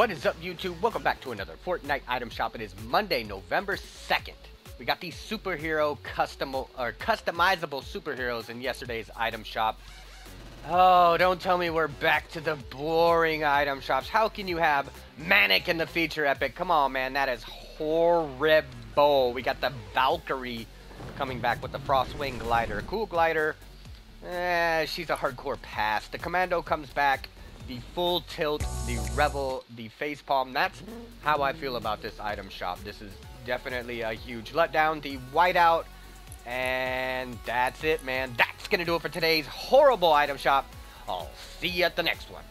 What is up, YouTube? Welcome back to another Fortnite item shop. It is Monday, November 2nd. We got these superhero custom or customizable superheroes in yesterday's item shop. Oh, don't tell me we're back to the boring item shops. How can you have Manic in the feature epic? Come on, man. That is horrible. We got the Valkyrie coming back with the Frostwing glider. Cool glider. Eh, she's a hardcore pass. The Commando comes back the full tilt, the revel, the face palm. That's how I feel about this item shop. This is definitely a huge letdown. The whiteout, and that's it, man. That's going to do it for today's horrible item shop. I'll see you at the next one.